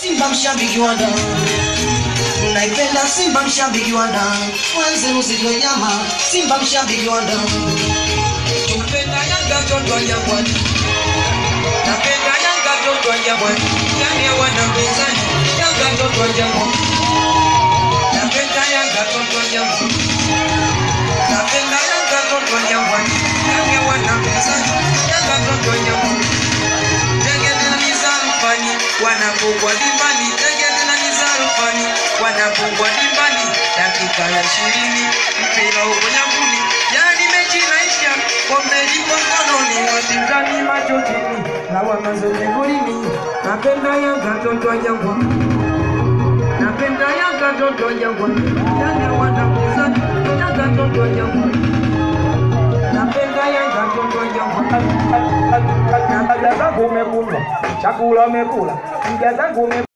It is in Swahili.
Simba mshabiki wa naipenda Simba mshabiki wa damu, wenzenu sivyo nyama. Simba mshabiki wa damu, Tupenda Yanga toto wa Jangwani, napenda Yanga toto wa Jangwani, yani wana wanapogwa dimbani, ndege zinani za rufani. Wanapogwa dimbani, dakika ya ishirini. Mpira uko nyavuni, yani mechi inaisha, kombe liko mkononi, wapinzani macho chini, lawama zote golini. Napenda Yanga toto yangu, napenda Yanga toto yangu, Yanga wanapinzani Yanga toto Jangwani, napenda Yanga chakula umekula, Ninguém da goma